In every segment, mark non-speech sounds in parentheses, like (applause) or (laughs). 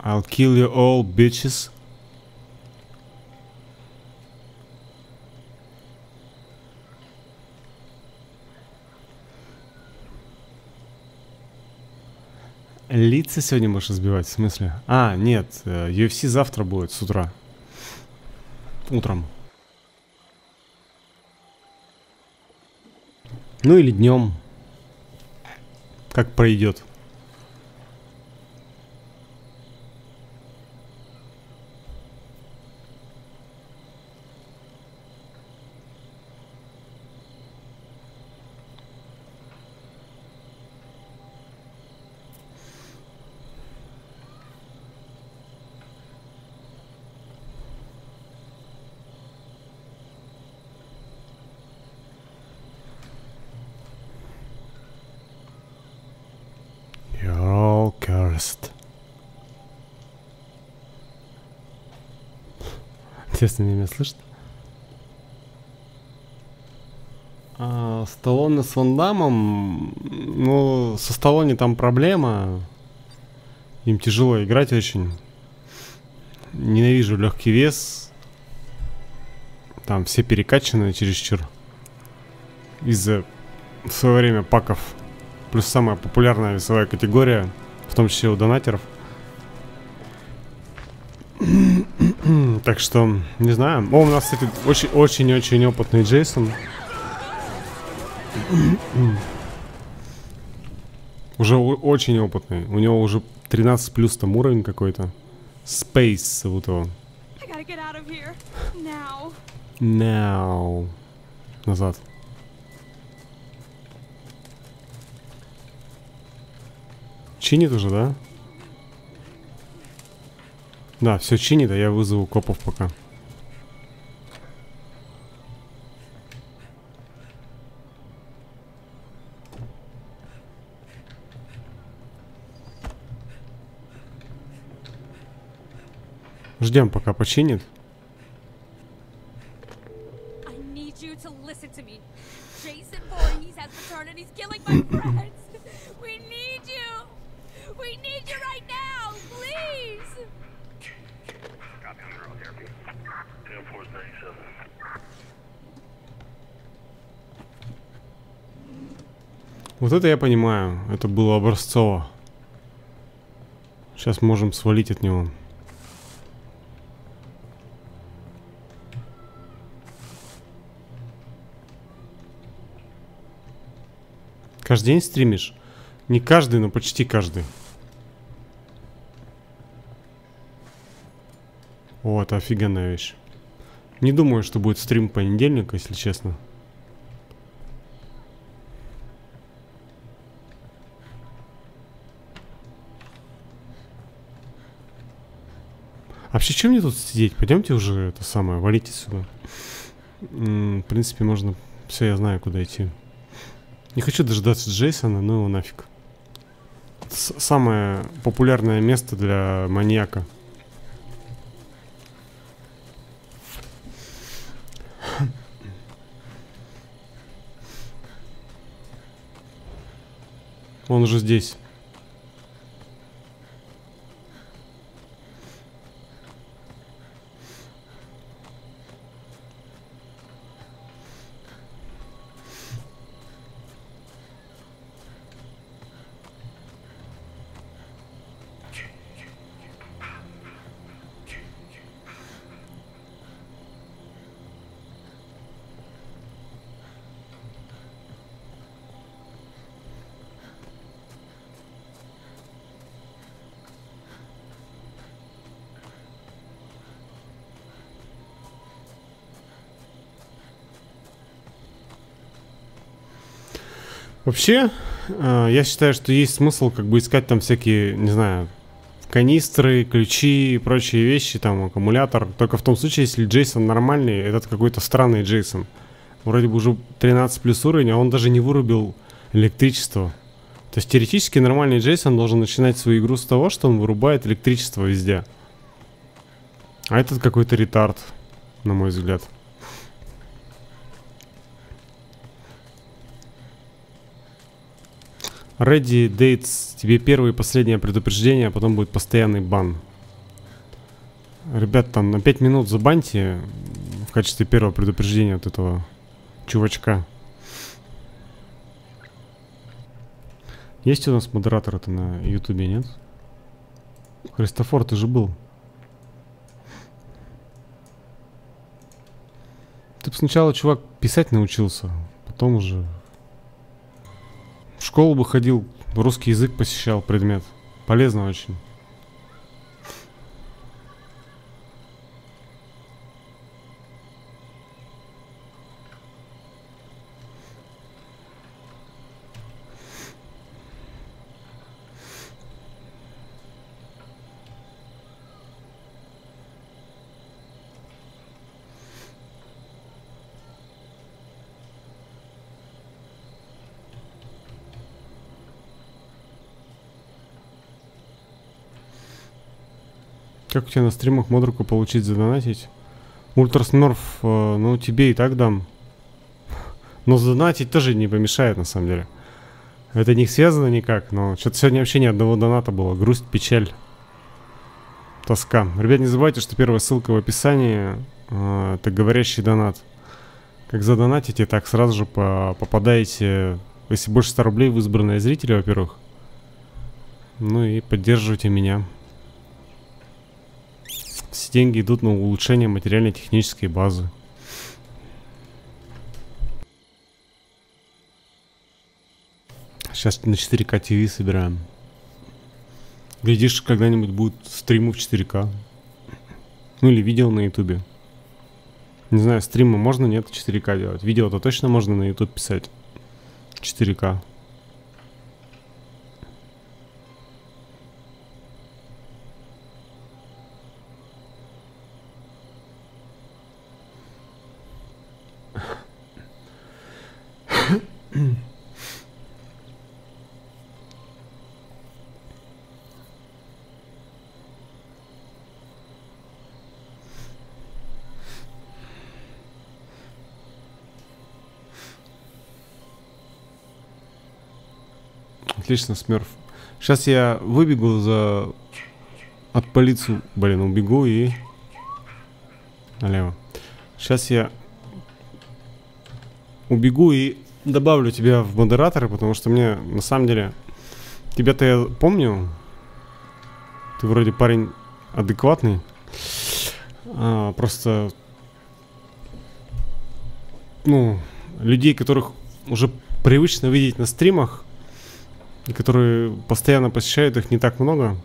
I'll kill you all, bitches. Лица сегодня можешь избивать, в смысле? А, нет, э, UFC завтра будет с утра. Утром. Ну или днем. Как пройдет. Интересно, меня слышно? А, Сталлоне с Ван Дамом, ну, со Сталлоне там проблема. Им тяжело играть очень. Ненавижу легкий вес. Там все перекачанные чересчур. Из-за в свое время паков. Плюс самая популярная весовая категория, в том числе у донатеров. Так что, не знаю. О, у нас, кстати, очень-очень-очень опытный Джейсон. Уже очень опытный. У него уже 13 плюс там уровень какой-то. Space зовут его. Now. Now. Назад. Чинит уже, да? Да, все чинит, а я вызову копов пока. Ждем, пока починит. Вот это я понимаю. Это было образцово. Сейчас можем свалить от него. Каждый день стримишь? Не каждый, но почти каждый. Это офигенная вещь. Не думаю, что будет стрим понедельник, если честно. Вообще, чем мне тут сидеть? Пойдемте уже это самое, валите сюда. В принципе, можно... Все, я знаю, куда идти. Не хочу дождаться Джейсона, ну его нафиг. С- самое популярное место для маньяка. Он уже здесь. Вообще, э, я считаю, что есть смысл как бы искать там всякие, не знаю, канистры, ключи и прочие вещи, там аккумулятор. Только в том случае, если Джейсон нормальный, этот какой-то странный Джейсон. Вроде бы уже 13 плюс уровень, а он даже не вырубил электричество. То есть теоретически нормальный Джейсон должен начинать свою игру с того, что он вырубает электричество везде. А этот какой-то ретард, на мой взгляд. Ready Dates, тебе первое и последнее предупреждение, а потом будет постоянный бан. Ребят, там на 5 минут забаньте в качестве первого предупреждения от этого чувачка. Есть у нас модератор-то на ютубе, нет? Христофор, ты же был. Ты бы сначала, чувак, писать научился, потом уже в школу бы ходил, русский язык посещал предмет. Полезно очень. Как у тебя на стримах модруку получить задонатить? Ультрасмерф, э, ну тебе и так дам. Но задонатить тоже не помешает на самом деле. Это не связано никак, но что-то сегодня вообще ни одного доната было. Грусть, печаль, тоска. Ребят, не забывайте, что первая ссылка в описании э, это говорящий донат. Как задонатите, так сразу же по попадаете, если больше 100 рублей в избранные зрители, во-первых. Ну и поддерживайте меня. Все деньги идут на улучшение материально-технической базы. Сейчас на 4К ТВ собираем. Глядишь, когда-нибудь будут стримы в 4К. Ну или видео на ютубе. Не знаю, стримы можно, нет, 4К делать. Видео-то точно можно на ютуб писать. 4К. Отлично, Смерф. Сейчас я выбегу за... От полиции, блин, убегу и... Налево. Сейчас я убегу и добавлю тебя в модераторы, потому что мне, на самом деле, тебя-то я помню. Ты вроде парень адекватный. А, просто, ну, людей, которых уже привычно видеть на стримах, которые постоянно посещают их не так много.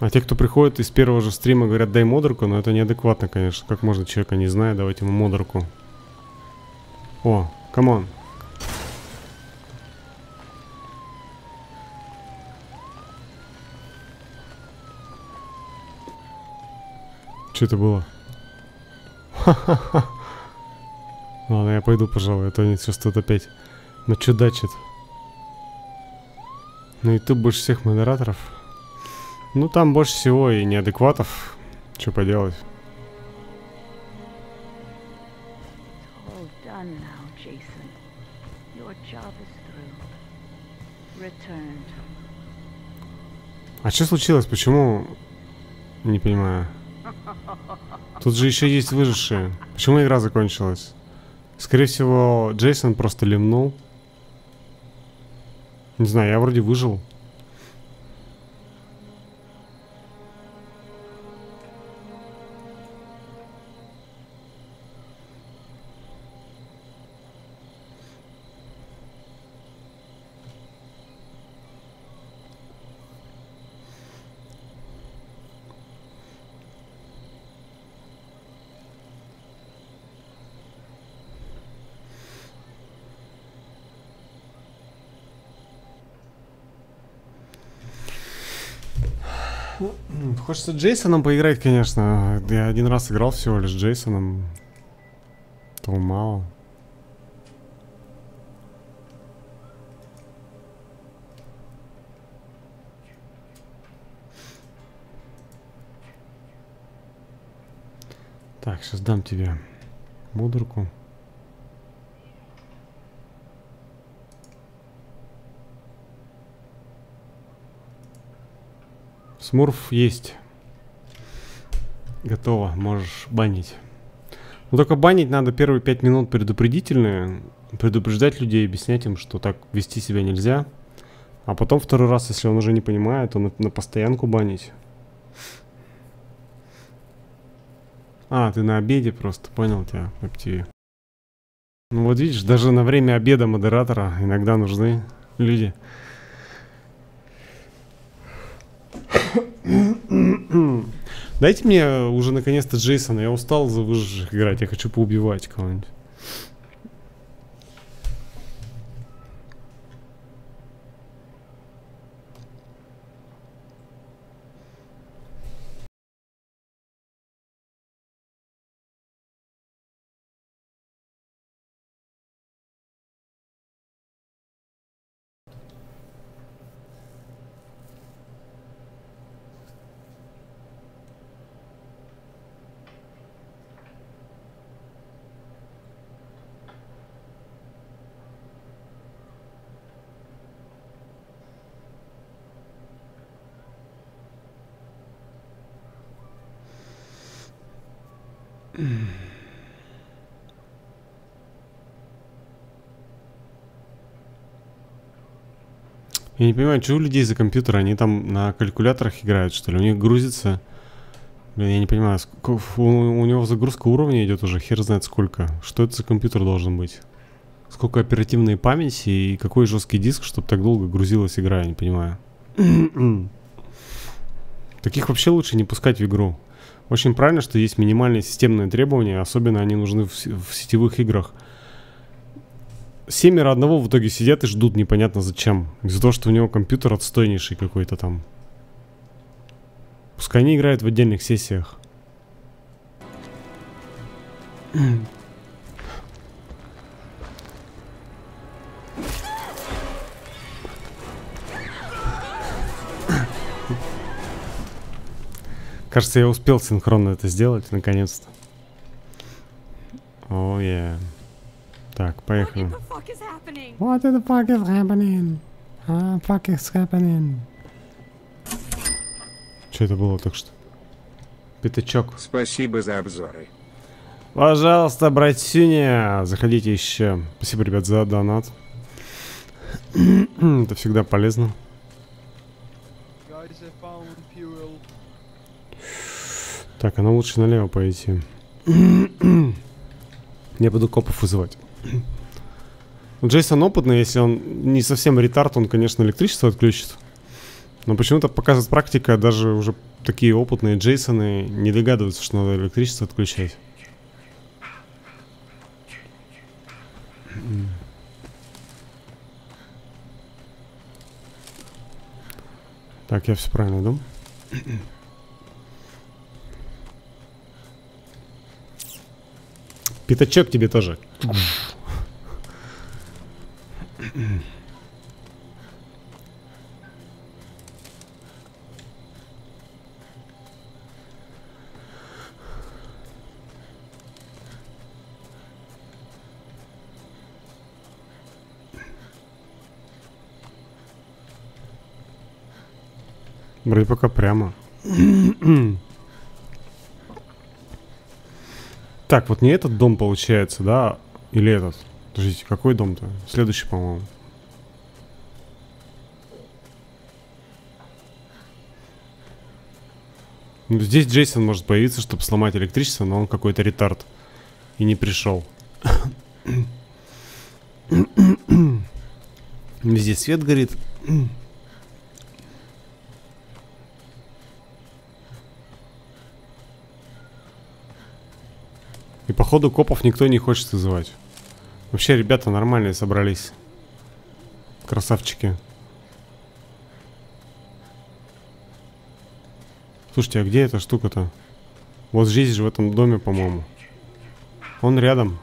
А те, кто приходит из первого же стрима, говорят, дай модерку, но это неадекватно, конечно. Как можно человека не зная давать ему модерку? О, come on. Что это было? (laughs) Ладно, я пойду, пожалуй, а то они сейчас тут опять начудачат. На YouTube больше всех модераторов. Ну, там больше всего и неадекватов. Что поделать. А что случилось? Почему? Не понимаю. (laughs) Тут же еще есть выжившие. Почему игра закончилась? Скорее всего, Джейсон просто лимнул. Не знаю, я вроде выжил. Хочется Джейсоном поиграть, конечно. Я один раз играл всего лишь Джейсоном. Того мало. Так, сейчас дам тебе мудурку. Смурф есть. Готово, можешь банить. Ну только банить надо первые пять минут предупредительные. Предупреждать людей, объяснять им, что так вести себя нельзя. А потом второй раз, если он уже не понимает, то на, на постоянку банить. А, ты на обеде просто, понял тебя, FTV. Ну вот видишь, даже на время обеда модератора иногда нужны люди. Дайте мне уже наконец-то Джейсона, я устал за выживших играть, я хочу поубивать кого-нибудь. Я не понимаю, что у людей за компьютер? Они там на калькуляторах играют, что ли? У них грузится... Блин, я не понимаю, у, у него загрузка уровня идет уже, хер знает сколько. Что это за компьютер должен быть? Сколько оперативной памяти и какой жесткий диск, чтобы так долго грузилась игра, я не понимаю. (clears throat) Таких вообще лучше не пускать в игру. Очень правильно, что есть минимальные системные требования, особенно они нужны в, в сетевых играх. Семеро одного в итоге сидят и ждут непонятно зачем. Из-за того, что у него компьютер отстойнейший какой-то там. Пускай они играют в отдельных сессиях. Кажется, я успел синхронно это сделать, наконец-то. О, oh, yeah. Так, поехали. What the fuck is happening? What the fuck is happening? Что это было так что? Пятачок. Спасибо за обзоры. Пожалуйста, братюня, заходите еще. Спасибо, ребят, за донат. (clears throat) это всегда полезно. Guys, I found fuel. Так, а нам лучше налево пойти. (coughs) Я буду копов вызывать. Джейсон опытный, если он не совсем ретард, он, конечно, электричество отключит. Но почему-то показывает практика, даже уже такие опытные Джейсоны не догадываются, что надо электричество отключать. Так, я все правильно иду. (coughs) (coughs) Пятачок тебе тоже. Вроде пока прямо. (clears throat) Так, вот не этот дом получается, да? Или этот? Подождите, какой дом-то? Следующий, по-моему. Ну, здесь Джейсон может появиться, чтобы сломать электричество, но он какой-то ретард. И не пришел. (coughs) Везде свет горит. Походу копов никто не хочет вызывать. Вообще ребята нормальные собрались. Красавчики. Слушайте, а где эта штука-то? Вот здесь же, в этом доме, по-моему. Он рядом.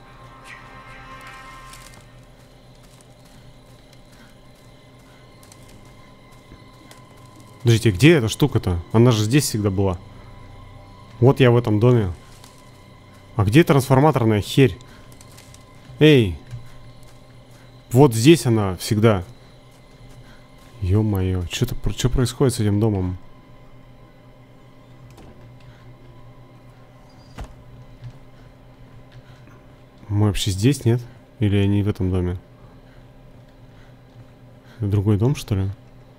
Подождите, где эта штука-то? Она же здесь всегда была. Вот я в этом доме. А где трансформаторная херь? Эй! Вот здесь она всегда. Ё-моё, что-то что происходит с этим домом? Мы вообще здесь, нет? Или они в этом доме? Другой дом, что ли?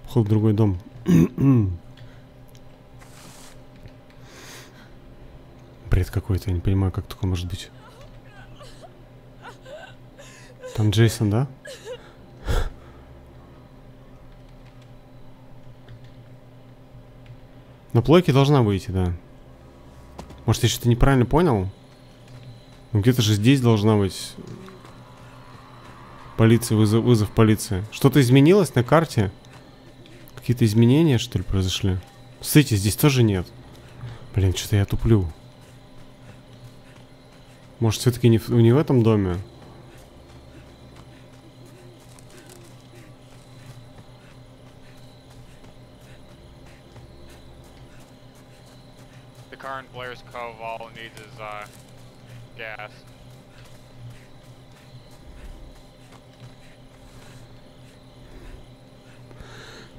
Походу, другой дом. (clears throat) Бред какой-то, я не понимаю, как такое может быть. Там Джейсон, да? На плойке должна выйти, да. Может, я что-то неправильно понял? Ну, где-то же здесь должна быть полиция, вызов, вызов полиции. Что-то изменилось на карте? Какие-то изменения, что ли, произошли? Смотрите, здесь тоже нет. Блин, что-то я туплю. Может, все-таки не, в- не в этом доме?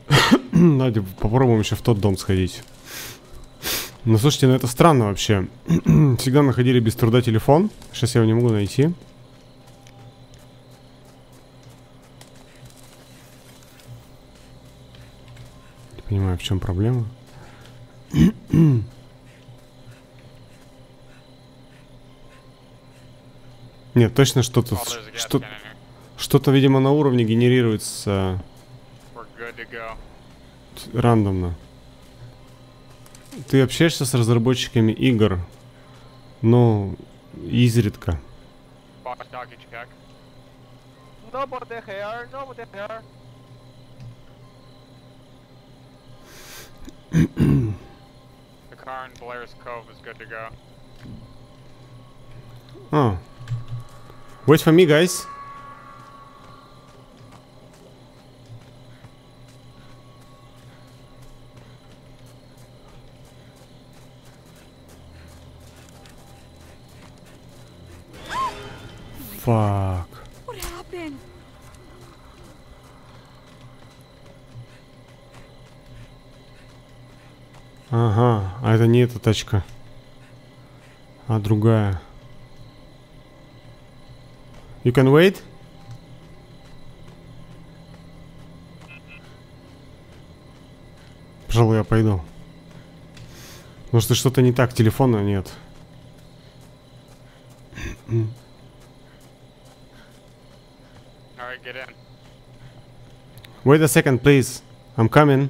Uh. (coughs) Давайте попробуем еще в тот дом сходить. Ну, слушайте, ну это странно вообще. (clears throat) Всегда находили без труда телефон. Сейчас я его не могу найти. Не понимаю, в чем проблема. (clears throat) Нет, точно что-то, что, что-то, видимо, на уровне генерируется рандомно. Ты общаешься с разработчиками игр, ну, изредка. Box docky check. Nobody here, nobody here. The car in Blair's Cove is good to go. А. Wait for me, guys. Fuck. What happened? Ага, а это не эта тачка, а другая. You can wait? Пожалуй, я пойду. Что что-то не так, телефона нет. Alright, (clears throat) get in. Wait a second, please. I'm coming.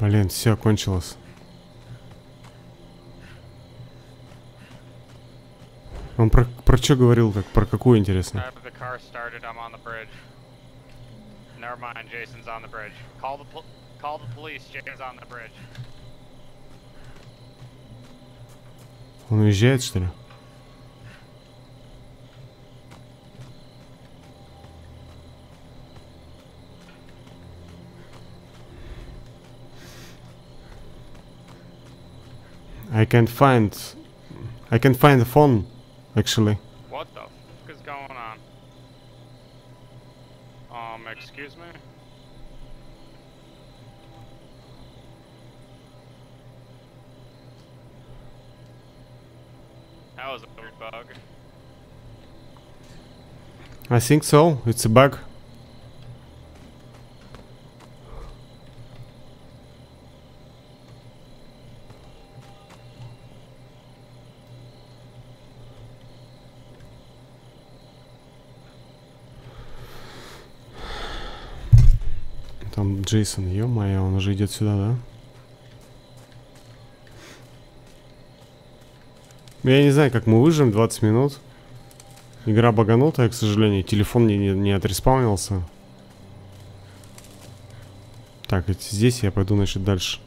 Блин, все кончилось. Он про, про что говорил, как про какую интересно? Never mind. Jason's on the bridge. Call the call the police. Jason's on the bridge. Он уезжает, что ли? I can't find... I can find the phone, actually. I think so. It's a bug. Там Джейсон, ё-моё, он уже идет сюда, да? Я не знаю, как мы выживем 20 минут. Игра баганутая, к сожалению. Телефон не, не, не отреспаунился. Так, здесь я пойду, значит, дальше.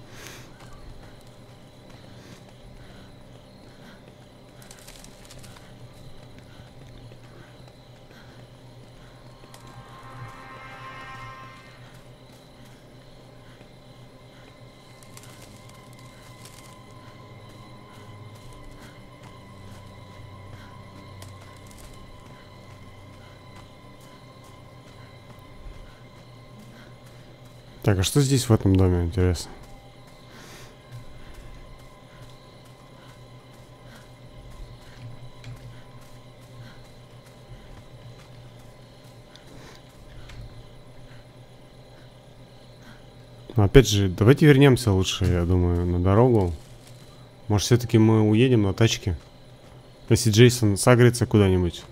Так, а что здесь в этом доме, интересно? Но опять же, давайте вернемся лучше, я думаю, на дорогу. Может, все-таки мы уедем на тачке? Если Джейсон сагрится куда-нибудь.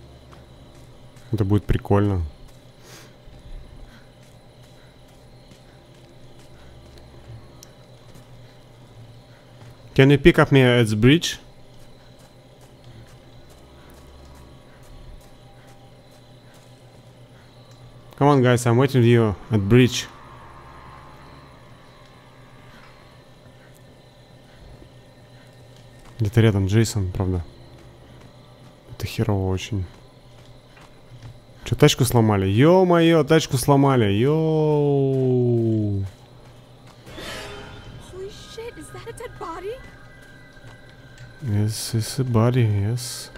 Это будет прикольно. Can you pick up me at the bridge? Come on, guys, I'm waiting for you at bridge. Где-то рядом Джейсон, правда. Это херово очень. Че, тачку сломали? Ё-моё, тачку сломали. Йоу. Yes, it's a body, yes.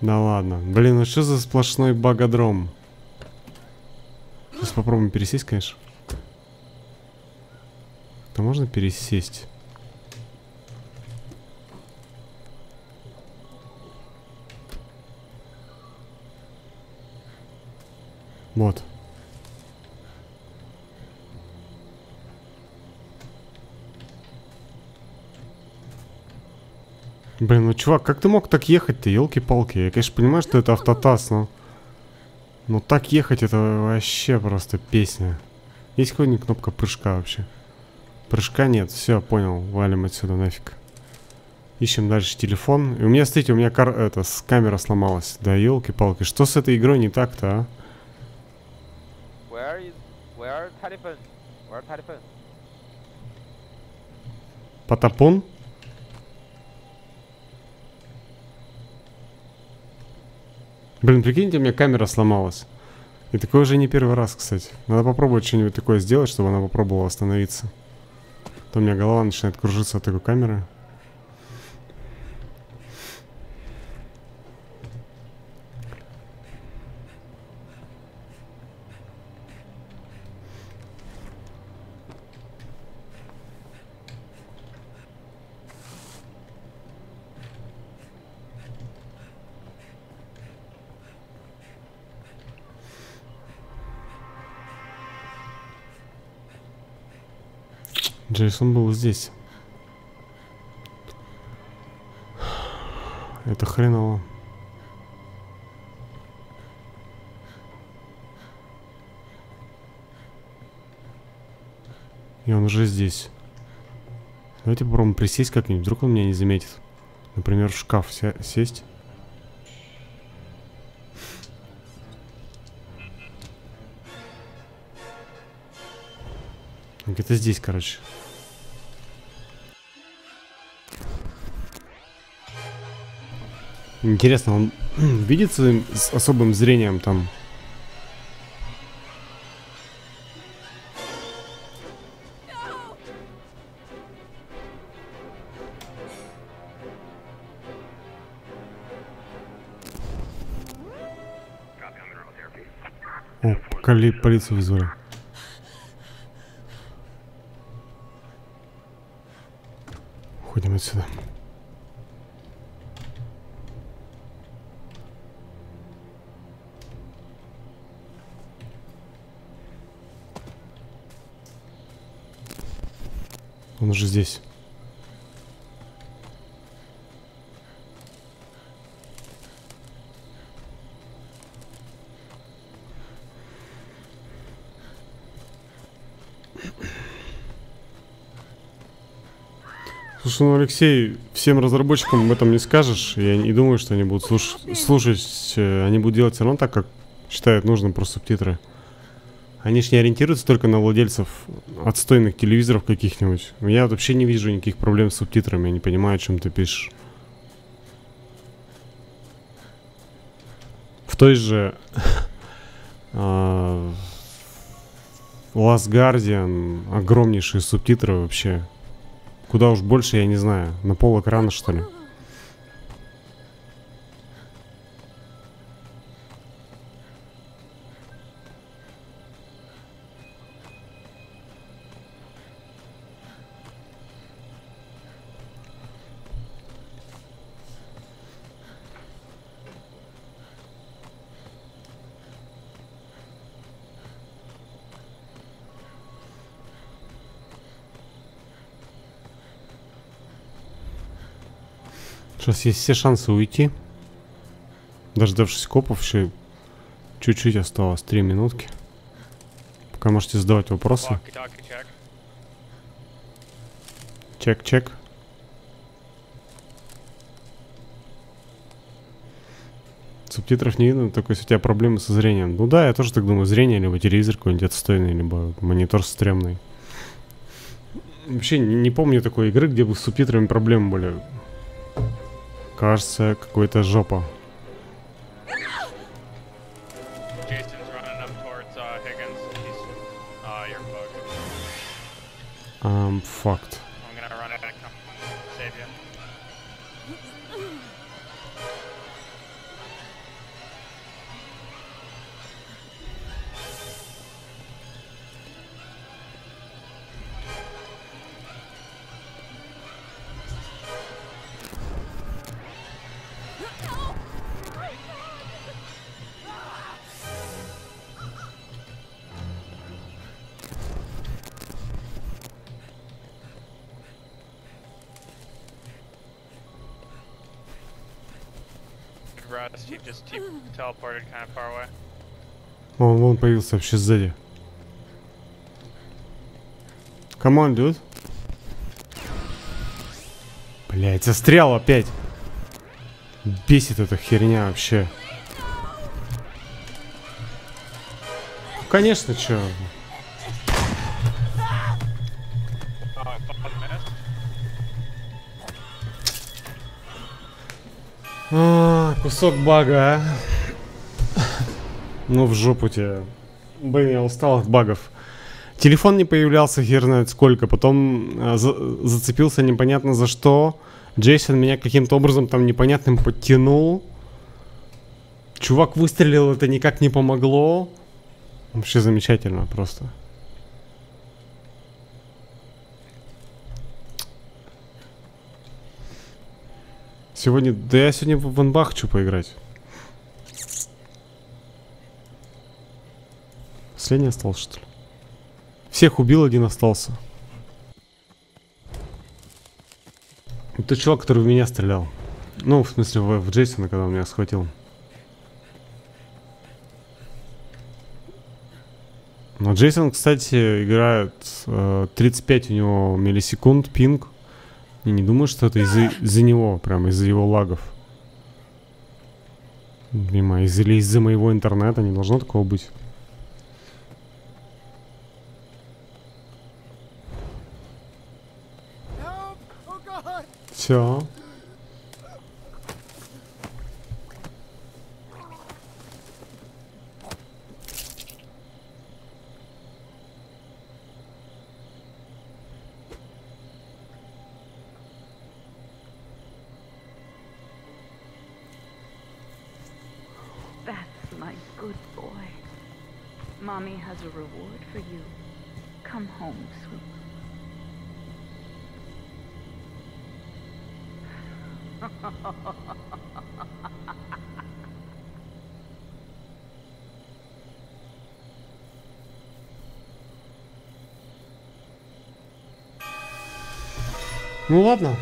Да ладно. Блин, ну что за сплошной багодром? Сейчас попробуем пересесть, конечно. Да можно пересесть? Вот. Блин, ну чувак, как ты мог так ехать-то, елки-палки? Я, конечно, понимаю, что это автотас, но... Но так ехать это вообще просто песня. Есть какая-нибудь кнопка прыжка вообще? Прыжка нет, все, понял, валим отсюда нафиг. Ищем дальше телефон. И у меня, смотрите, у меня кар... это, с камера сломалась. Да елки-палки, что с этой игрой не так-то, а? Where is where telephone? Where telephone? Потапон? Блин, прикиньте, у меня камера сломалась. И такое уже не первый раз, кстати. Надо попробовать что-нибудь такое сделать, чтобы она попробовала остановиться. А То у меня голова начинает кружиться от такой камеры. Джейсон был здесь. Это хреново. И он уже здесь. Давайте попробуем присесть как-нибудь. Вдруг он меня не заметит. Например, в шкаф сесть. Где-то здесь, короче. Интересно, он (clears throat) видит своим с- особым зрением там? О, поли- полицию вызвали. Уходим отсюда. Он уже здесь. Слушай, ну, Алексей, всем разработчикам об этом не скажешь. Я не думаю, что они будут слуш- слушать. э, Они будут делать все равно так, как считают нужным про субтитры. Они ж не ориентируются только на владельцев отстойных телевизоров каких-нибудь. Я вообще не вижу никаких проблем с субтитрами. Я не понимаю, о чем ты пишешь. В той же (laughs) а, Last Guardian огромнейшие субтитры вообще. Куда уж больше, я не знаю. На пол экрана, что ли. Сейчас есть все шансы уйти. Дождавшись копов, еще чуть-чуть осталось, три минутки. Пока можете задавать вопросы. Check. Чек-чек. Субтитров не видно, только если у тебя проблемы со зрением. Ну да, я тоже так думаю, зрение, либо телевизор какой-нибудь отстойный, либо монитор стрёмный. Вообще не, не помню такой игры, где бы с субтитрами проблемы были. Кажется, какой-то жопа. Jason's running Rest. He just te- teleported kind of far away. Он, он появился вообще сзади. Come on, dude. Блять, застрял опять. Бесит эта херня вообще. Конечно, чё. Кусок бага, а. Ну в жопу тебе. Блин, я устал от багов. Телефон не появлялся хер знает сколько, потом а, за- зацепился непонятно за что. Джейсон меня каким-то образом там непонятным подтянул. Чувак выстрелил, это никак не помогло. Вообще замечательно просто. Сегодня, да я сегодня в Ванбах хочу поиграть. Последний остался, что ли? Всех убил, один остался. Это чувак, который в меня стрелял. Ну, в смысле, в, в Джейсона, когда он меня схватил. Но Джейсон, кстати, играет э, 35 у него миллисекунд пинг. Я не думаю, что это из-за из него, прям из-за его лагов. Мимо, из- или из-за моего интернета не должно такого быть. Все. My good boy. Mommy has a reward for you. Come home, sweet. Ну ладно.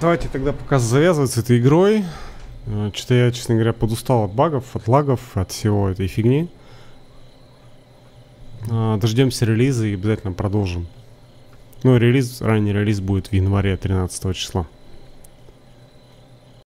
Давайте тогда пока завязывать с этой игрой. Что-то я, честно говоря, подустал от багов, от лагов, от всего этой фигни. А, Дождемся релиза и обязательно продолжим. Ну, релиз, ранний релиз будет в январе 13 числа.